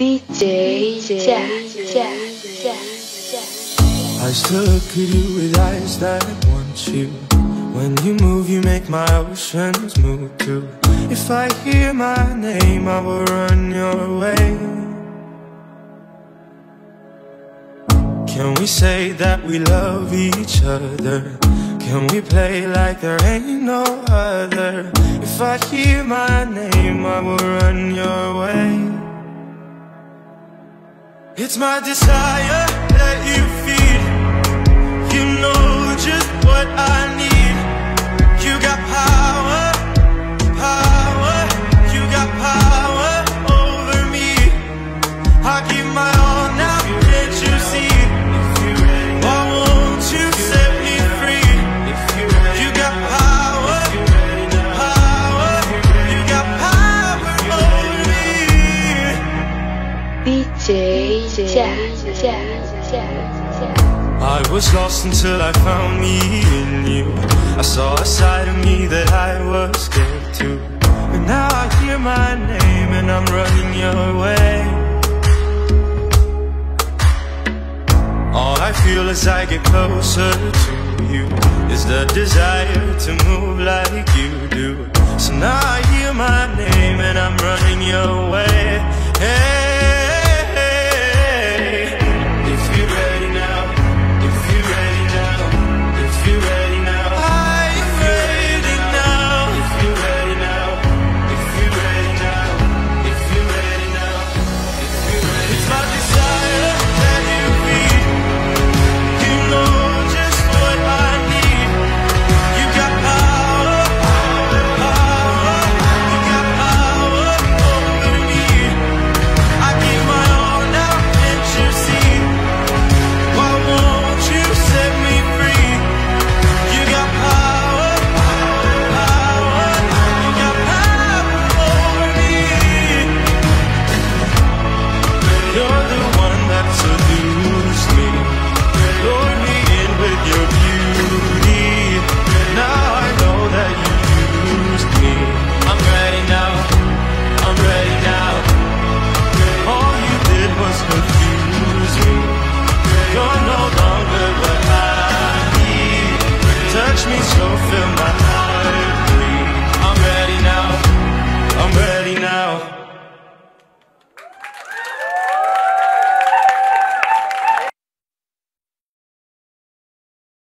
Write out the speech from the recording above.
DJ Jack. I still look at you with eyes that want you. When you move, you make my oceans move too. If I hear my name, I will run your way. Can we say that we love each other? Can we play like there ain't no other? If I hear my name, I will run your way. It's my desire that you I was lost until I found me in you. I saw a side of me that I was scared to. But now I hear my name and I'm running your way. All I feel as I get closer to you is the desire to move like you do. So now I hear my name and I'm running your way.